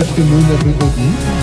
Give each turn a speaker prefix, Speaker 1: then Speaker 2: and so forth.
Speaker 1: testemunha do Odin.